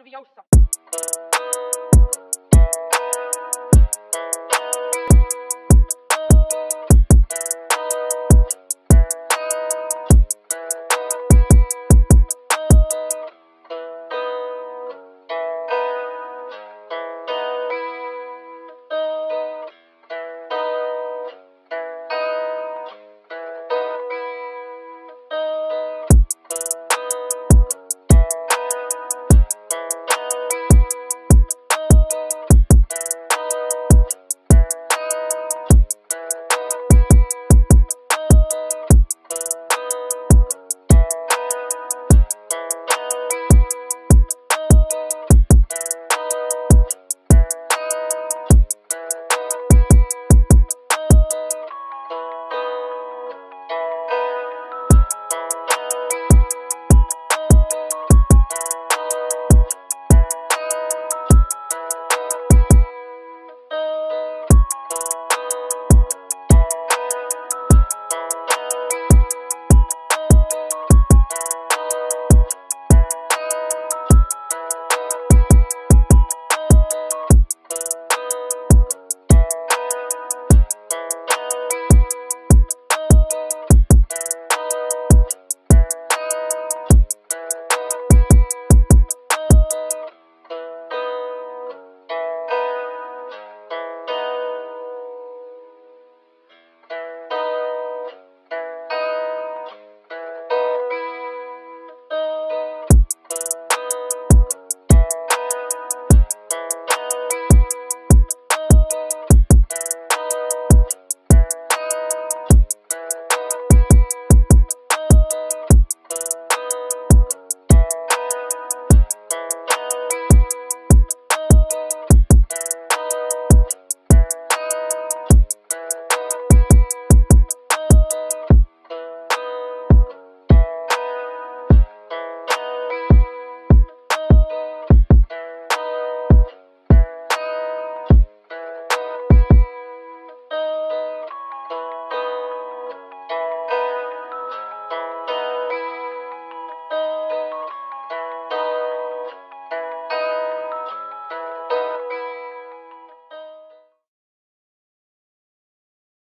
no vinha o som.